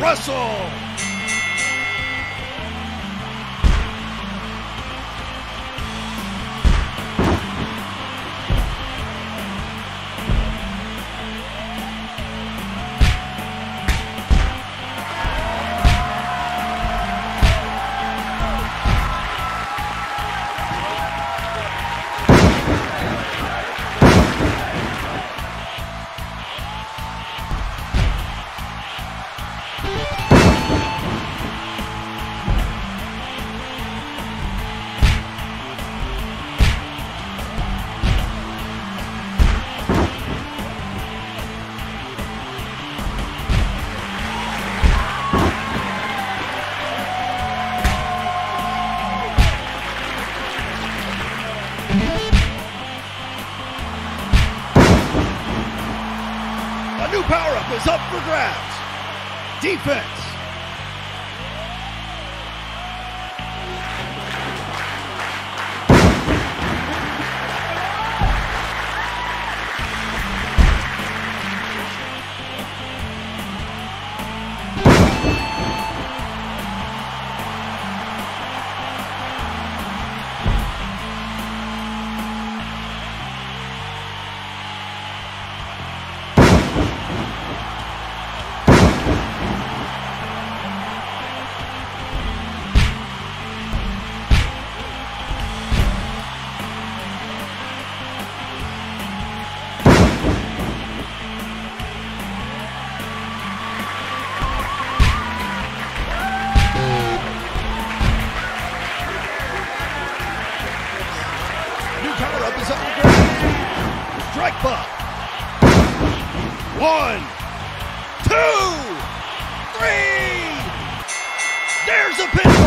Russell. New power up is up for grabs. Defense. Up. Strike buck. One, two, three. There's a pin.